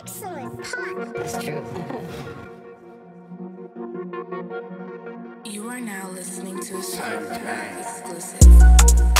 Excellent pun. It's true. You are now listening to a Short exclusive.